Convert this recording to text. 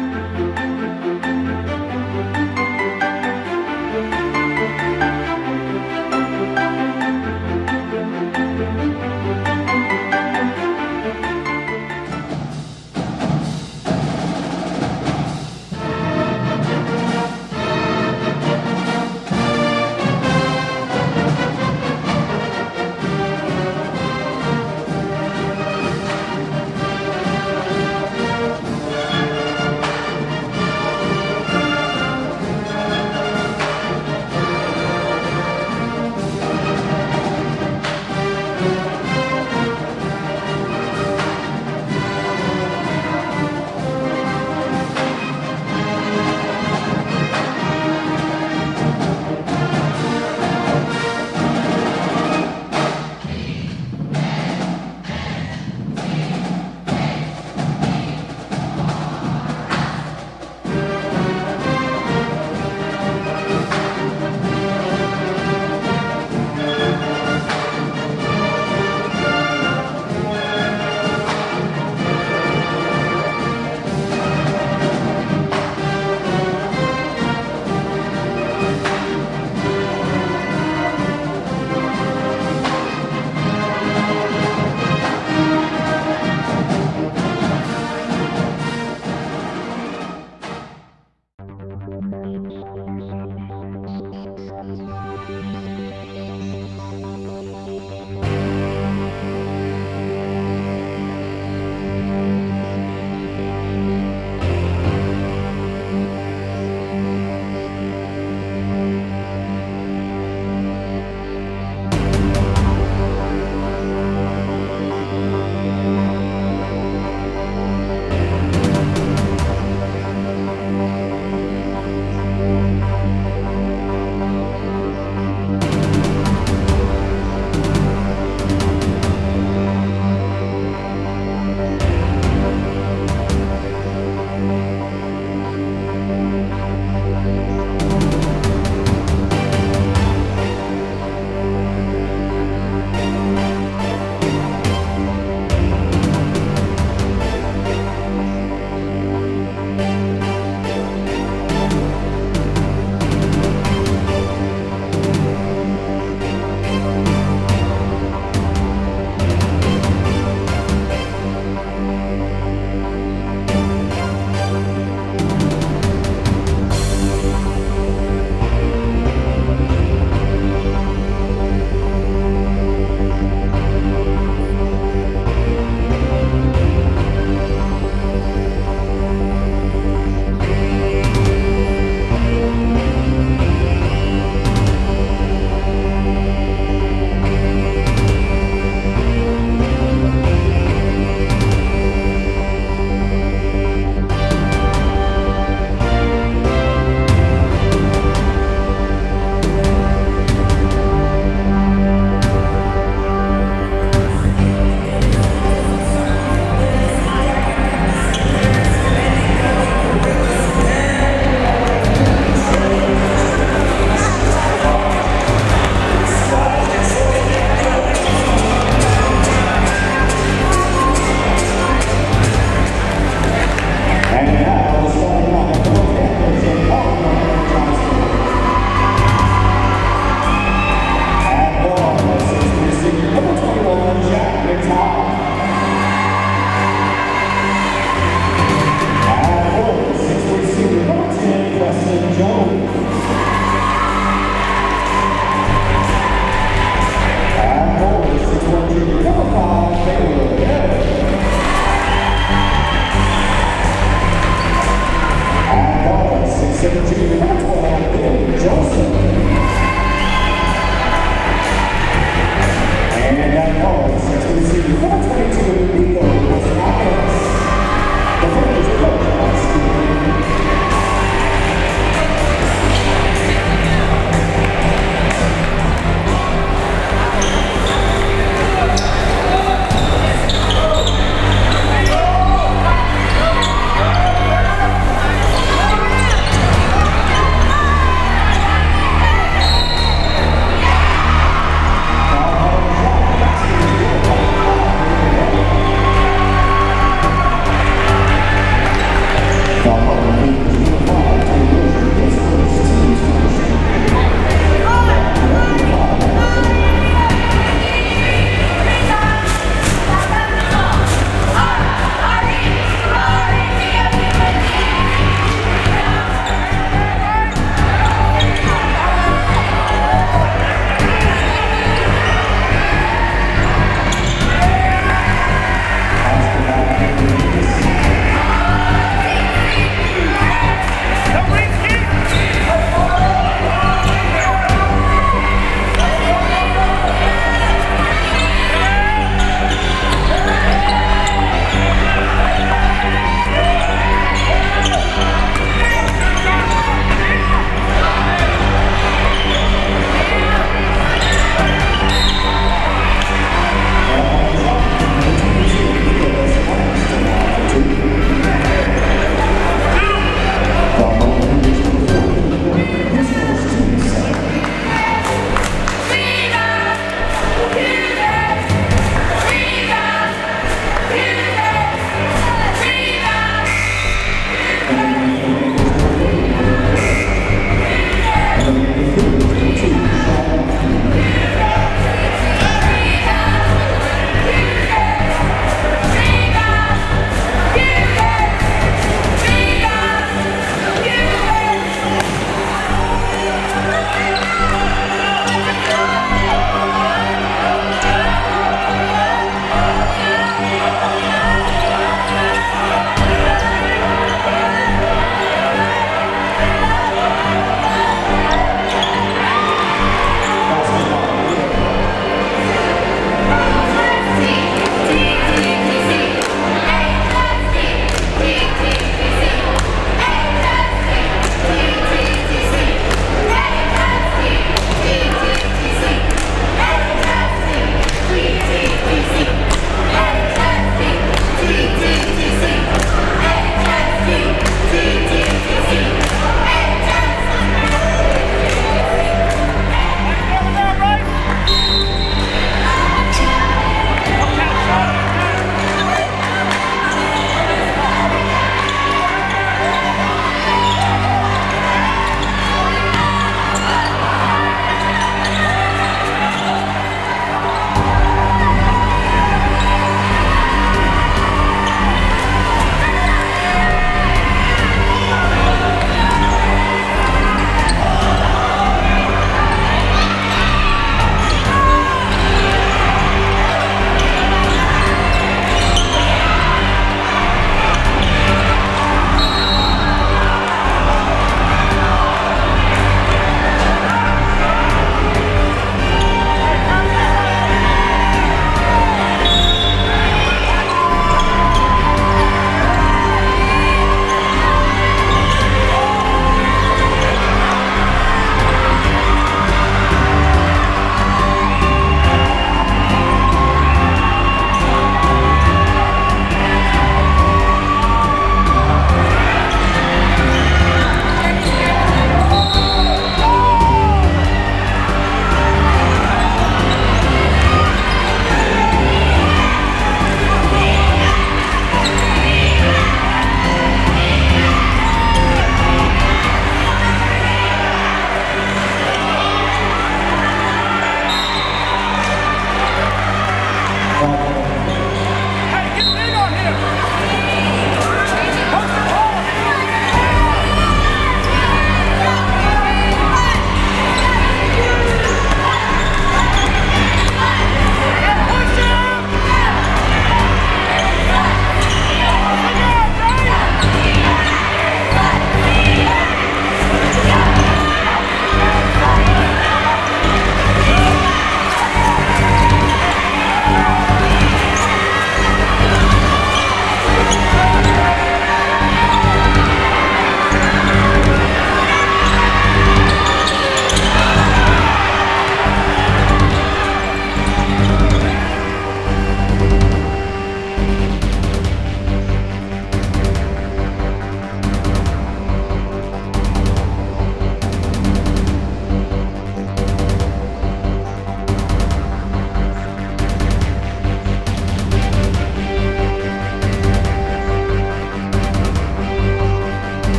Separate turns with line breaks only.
Música